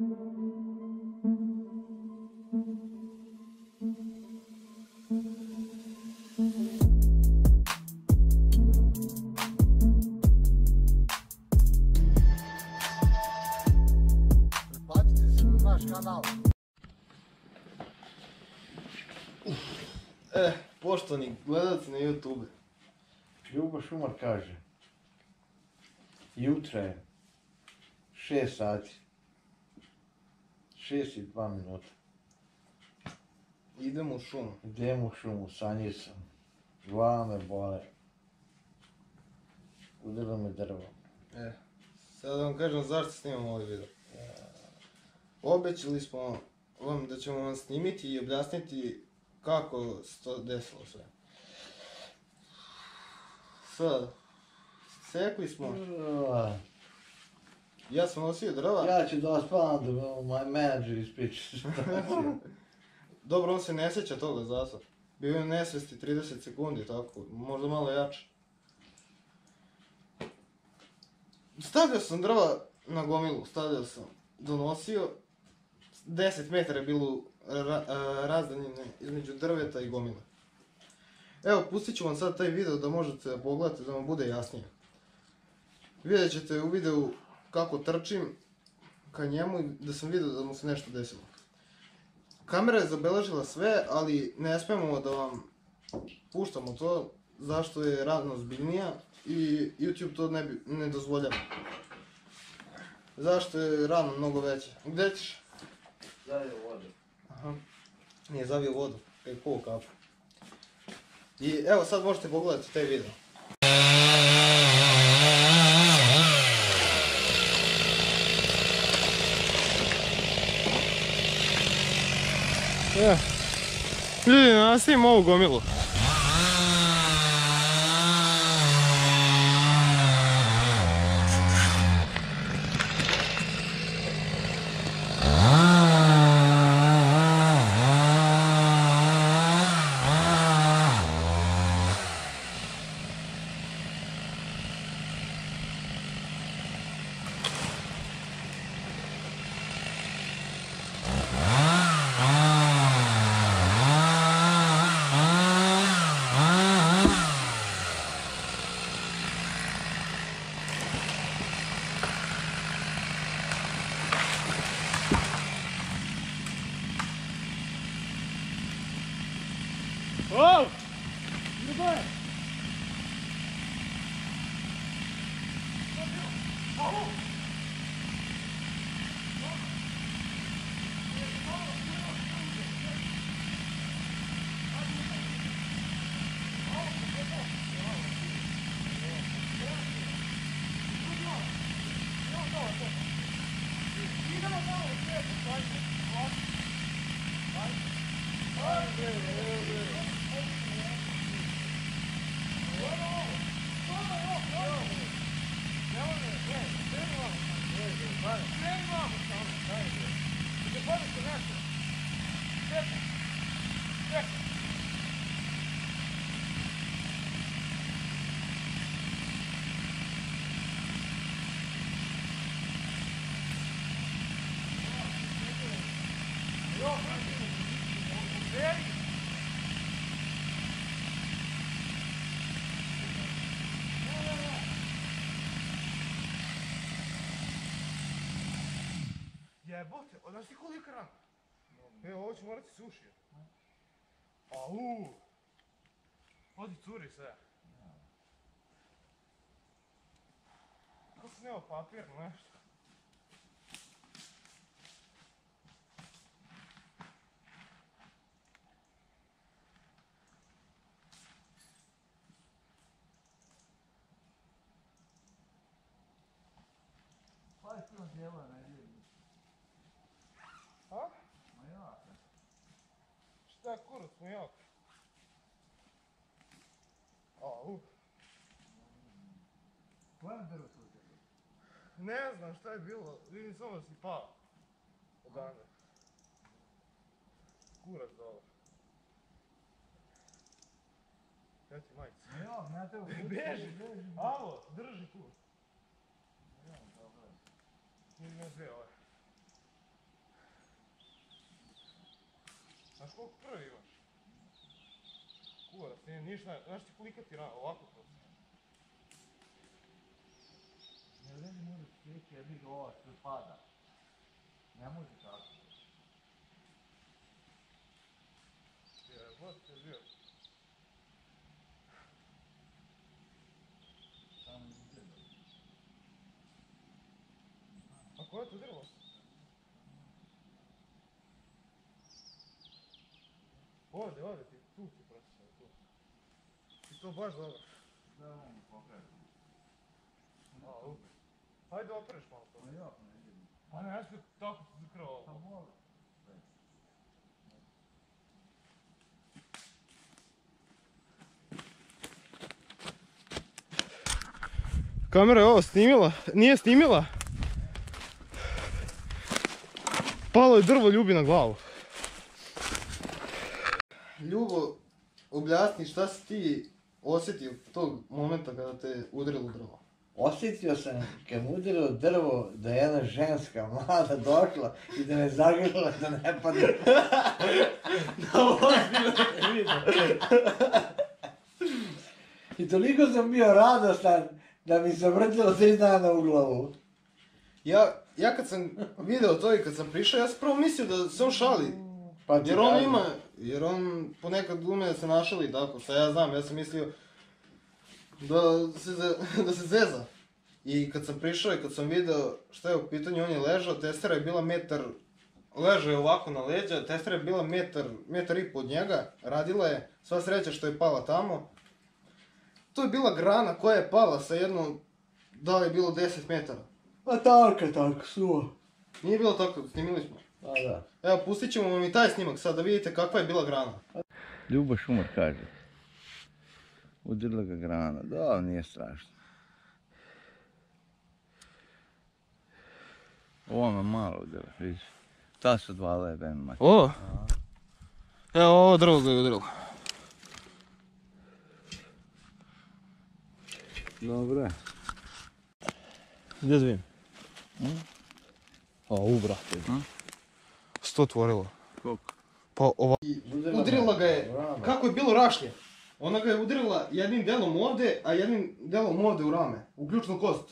kanal. E, poštovani gledalci na YouTube. Ljubo Šumar kaže. Jutra je 6 sati. 6 i 2 minuta. Idemo u šumu. Idem u šumu, sanji sam. Glava me bole. Udilo me drvo. E, sad da vam kažem zašto snimamo ovaj video. Obećali smo vam da ćemo vam snimiti i objasniti kako se to desilo sve. Sad, sekli smo, ja sam nosio drva, Ja ću da vas da moj menadžer ispriča dobro on se ne sjeća toga za sad. Bio je nesvesti 30 sekundi, tako, možda malo jače. Stavljao sam drva na gomilu, stavljao sam, donosio, 10 metara je bilo ra, a, razdaljine između drveta i gomile. Evo, pustit ću vam sad taj video da možete pogledati da vam bude jasnije. Vidjet ćete u videu kako trčim ka njemu i da sam vidio da mu se nešto desilo. Kamera je zabeležila sve, ali ne smemo da vam puštamo to, zašto je radno zbiljnija i YouTube to ne, bi, ne dozvoljava. Zašto je rano mnogo veće? Gdje ćeš? Daj vodu. Aha. Nije zavio vodu, kaj pol kapu. I evo sad možete pogledati taj video. Ja. Ljudi, nastavim ovu gomilu. Oh! Different. Different. Different. Jebote, znaš ti koliko rano? Evo, ovo ću morati sušiti. Au! Odi curi sve. Kako si neo papir, nešto? Kaj ti on djela na snijak. Au. Koja drvo tu Ne znam šta je bilo, vidim samo da si pao. Odande. Kuraš dobro. Ja ti majicu. Jo, na te. Beži, beži. Alo, drži tu. Jo, dobro. Nije ne sve ovaj. Znaš koliko prvi ima? Imaš? Kurac, nije ništa, znaš ti kolika ti rana, ovako to. Ne vidi može sjeći jednih ova sve pada. Ne može tako. Jebote, bio. Samo izgleda. A koje je to drvo? Ovdje, ovdje ti, tu ti prosio, tu. I to baš dobro. Sve on pokrade. A, ubi. Hajde opereš malo to. Ma ja, ne vidim. Pa ne, ja sam tako zakrao Pa ovo. mora. Kamera je ovo snimila, nije snimila. Palo je drvo ljubi na glavu. Ljubo, objasni šta si ti osjetio tog momenta kada te udarilo drvo. Osjetio sam kad mu udarilo drvo da je jedna ženska mlada došla i da me zagrila da ne padne. I toliko sam bio radostan da mi se vrtilo tri dana u glavu. Ja, ja kad sam video to i kad sam prišao, ja sam prvo mislio da se on šali. Pa Jer on ima, jer on ponekad ume da se našali tako, šta ja znam, ja sam mislio da se, da se zeza. I kad sam prišao i kad sam video šta je u pitanju, on je ležao, testera je bila metar, ležao je ovako na leđa, testera je bila metar, metar i po od njega, radila je, sva sreća što je pala tamo. To je bila grana koja je pala sa jednom, da li je bilo 10 metara. Pa tako, tako, suvo. Nije bilo tako, snimili smo. Pa da. Evo, pustit ćemo vam i taj snimak sad da vidite kakva je bila grana. Ljubo Šumar kaže. Udarila ga grana. Da, nije strašno. Ovo me malo udara, vidiš. Ta su dva lebe, mać. O! Evo ovo drvo ga je udarilo. Dobro. Gdje vidim? Hm? A, u brate. Hm? Sto tvorilo. Koliko? Pa ova... Udarila ga je, kako je bilo rašlje? Ona ga je udarila jednim delom ovde, a jednim delom ovde u rame, u ključnu kost.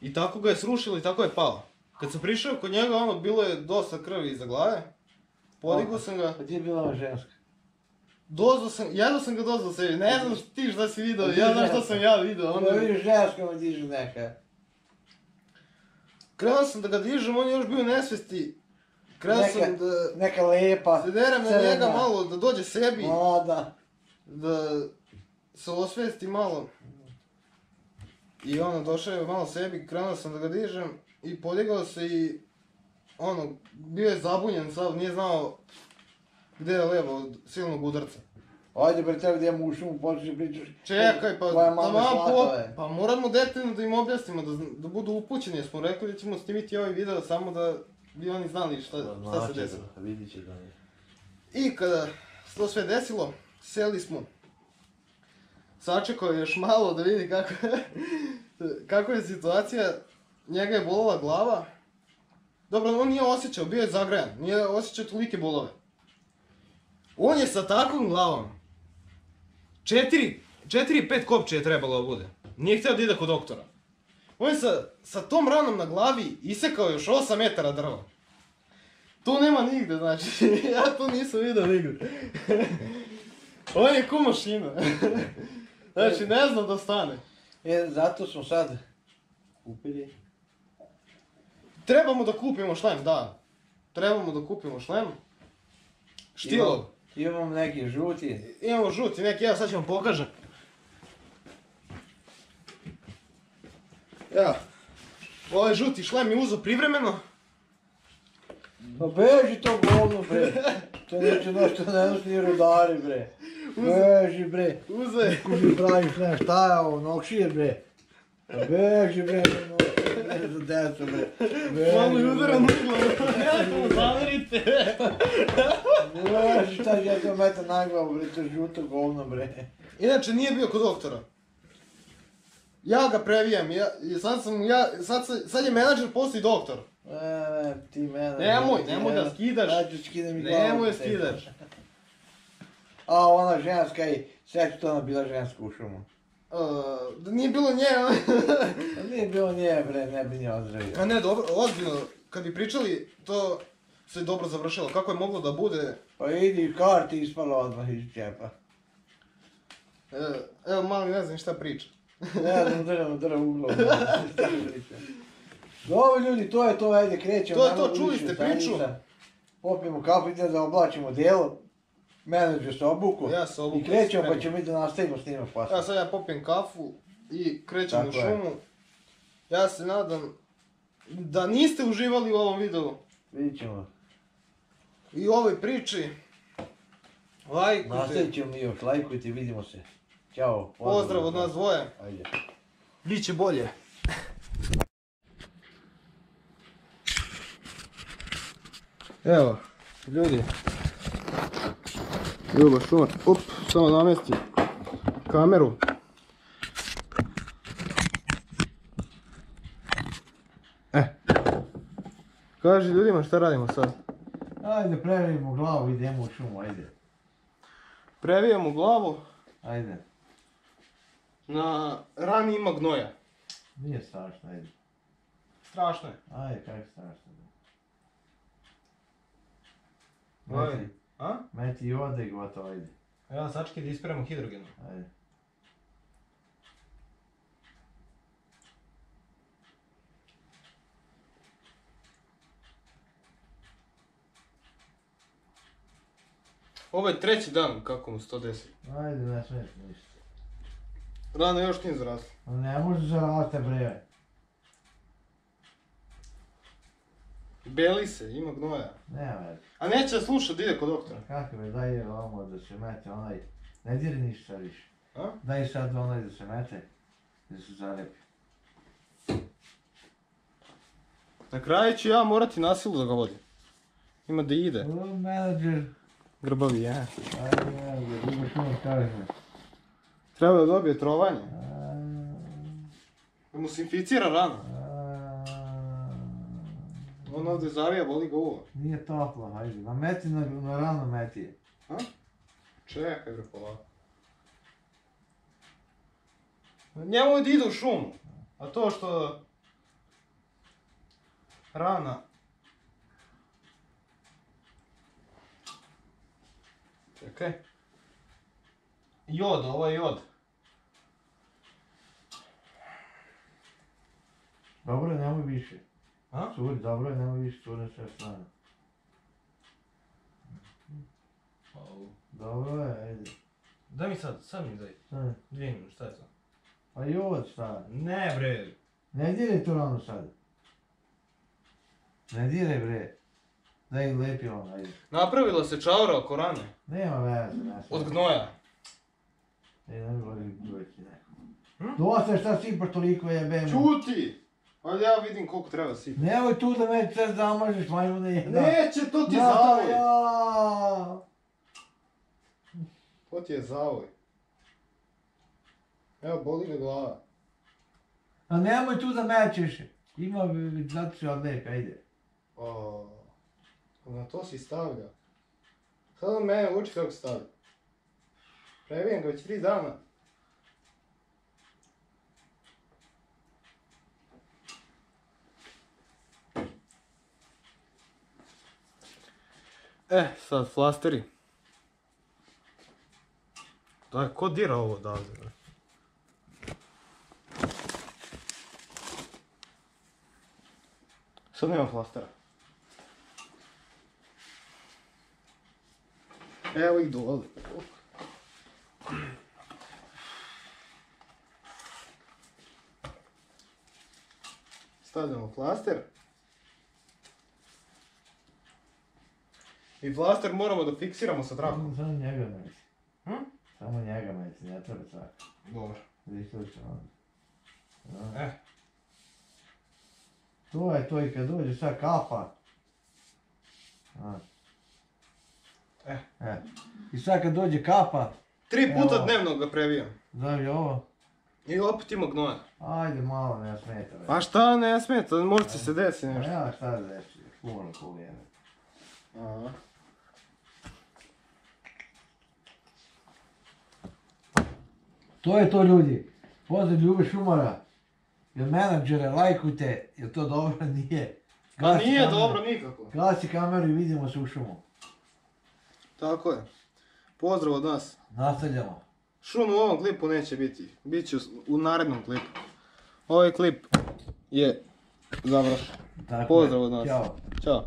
I tako ga je srušila i tako je pala. Kad sam prišao kod njega, ono, bilo je dosta krvi iza glave. Podigao sam ga, Pa ti je bila ona ženska. dozvao sam, jedno sam ga dozvao sebi, ne znam što ti šta si video, Pa ti ja znam što sam ja video. Onda Onda... vidiš ženska diže neka. Krenuo sam da ga dižem, on je još bio nesvesti. Krenuo sam da Neka lepa. se derem na njega malo, da dođe sebi, Mlada. da se osvesti malo. I ono, došao je malo sebi, krenuo sam da ga dižem i podigao se i ono, bio je zabunjen sav, nije znao gdje je levo od silnog udarca. Ajde bre tebi da ja mu šumu počeš pričaš. Čekaj, pa Tvoja mama po, pa moramo detaljno da im objasnimo, da, da budu upućeni, jer smo rekli da ćemo snimiti ovaj video samo da bi oni znali šta, šta se desilo. Vidit će da ne. I kada se to sve desilo, seli smo. Sačekao je još malo da vidi kako, kako je situacija. Njega je bolela glava. Dobro, on nije osjećao, bio je zagrejan, nije osjećao tolike bolove. On je sa takvom glavom, četiri, četiri pet kopče je trebalo da bude. Nije htio da ide kod doktora. On je sa, sa tom ranom na glavi isekao još 8 metara drva. To nema nigde, znači, ja to nisam vidio nigde. On je ku mašina. Znači, ne znam da stane. E, zato smo sad kupili. Trebamo da kupimo šlem, da. Trebamo da kupimo šlem. Štilo. Imam, imam neki žuti. Imamo žuti neki, evo sad ću vam pokažem. Evo. Ovaj žuti šlem je uzo privremeno. Pa beži to govno bre. To je neće nešto ne nosi ni rudari bre. Beži bre. Uzo je. Kuži praviš ne, šta je ovo, nokšir bre. Pa beži bre, no, ne za decu bre. Beži, Malo je udaran bre. uglom. Jako mu zamerite. Beži, šta je to meta na glavu bre, to je žuto govno bre. Inače nije bio kod doktora. Ja ga previjam, ja, i sad sam, ja, sad, se- sad je menadžer postoji doktor. E, ti mene... Nemoj, ti nemoj da mene- skidaš. Ja ću skidam i glavu. Nemoj da skidaš. A ona ženska i sve što ona bila ženska u šumu. Uh, da nije bilo nje, nije bilo nje bre, ne bi nje ozdravio. A ne, dobro, ozbiljno, kad bi pričali, to se dobro završilo. Kako je moglo da bude? Pa idi, karti ispala odmah iz džepa. E, evo, mali ne znam šta priča. Ne znam, uglom. Šta pričam. Dobro ljudi, to je to, ajde krećemo. To je to, čuli ste priču. Popijemo kafu, idemo da oblačimo delo. Menadžer se obuku. Ja se obuku, I krećemo pa ćemo da nastavimo snimak posle. Ja sad ja popijem kafu i krećem Tako u je. šumu. Ja se nadam da niste uživali u ovom videu Vidit ćemo. i u ovoj priči. Lajkujte. Nastavit ćemo još, lajkujte, vidimo se. Ćao. Pozdrav od nas dvoje. Ajde. Biće bolje. Evo, ljudi. Ljubo šumar. Up, samo namesti kameru. E. Kaži ljudima šta radimo sad. Ajde, prevedimo glavu, idemo u šumu, ajde. Previjamo glavu, Ajde. Na rani ima gnoja. Nije strašno, ajde. Strašno je. Ajde, kako strašno. Ajde. Meti, A? meti i ode i gotovo, ajde. Ja sački da isperemo hidrogenu. Ajde. Ovo je treći dan kako mu se to desi. Ajde, ne smiješ ništa. Rana još zarasla. Ma Ne može zarate bre. Beli se, ima gnoja. Nema veze. A neće slušat, ide kod doktora. Kako me daj je ovamo da se mete onaj. Ne diri ništa više. A? Daj sad onaj da se mete. Da se zalepi. Na kraju ću ja morati nasilu da ga vodim. Ima da ide. Menadžer. Grbavi, ja. Ajde, menadžer, ima što kaže. Treba da dobije trovanje. Da mu se inficira rana. a, On ovdje zavija, boli ga uvo. Nije toplo, ajde. Ma meti na, na rano meti je. A? Čekaj bre polako. Njemu da ide u šumu. A to što... Rana... Čekaj. Jod, ovo je jod. Dobro, nemoj više. A? Curi, dobro je, nemoj više curi sve strane. Dobro je, ajde. Daj mi sad, sad mi daj. Sad. Dvije minute, šta je to? Pa jod šta? Ne bre. Ne diraj to rano sad. Ne diraj bre. Daj lepi on, ajde. Napravila se čaura oko rane. Nema veze, ne Od gnoja. E, ne bi volio doći neko. Hm? Dosta šta sipaš toliko jebemo. Čuti! Ali ja vidim koliko treba sipati. Nemoj tu da me sad zamažeš majmune jedna. Neće, to ti je zavoj. ja. To ti je zavoj. Evo, boli me glava. A nemoj tu da mečeš. Ima, zato se odlepi, ajde. O, na to si stavlja. Sad on mene uči kako stavlja. Previjem ga već tri dana. E, sad flasteri. Daj, ko dira ovo odavde? Sad nema flastera. Evo ih dole. Stavljamo flaster. I flaster moramo da fiksiramo sa trakom. Samo njega meci. Hm? Samo njega meci, ne treba svak. Dobro. Će onda. Ja. E. To je to i kad dođe sad kapa. A. E. E. I sad kad dođe kapa, Tri puta Evo. dnevno ga previjam. Znaš ovo? I opet ima gnoja. Ajde malo, ne smeta. bre. A šta ne smeta, možda se desi A nešto. ja šta da reći, puno ko vrijeme. Aha. To je to ljudi. Pozdrav Ljube Šumara. Jel menadžere, lajkujte, jel to dobro? Nije. Pa nije kameru. dobro nikako. Gasi kameru i vidimo se u šumu. Tako je. Pozdrav od nas. Nastavljamo. Šum u ovom klipu neće biti. Biće u, narednom klipu. Ovaj klip je završen. Pozdrav od nas. Ćao. Ćao.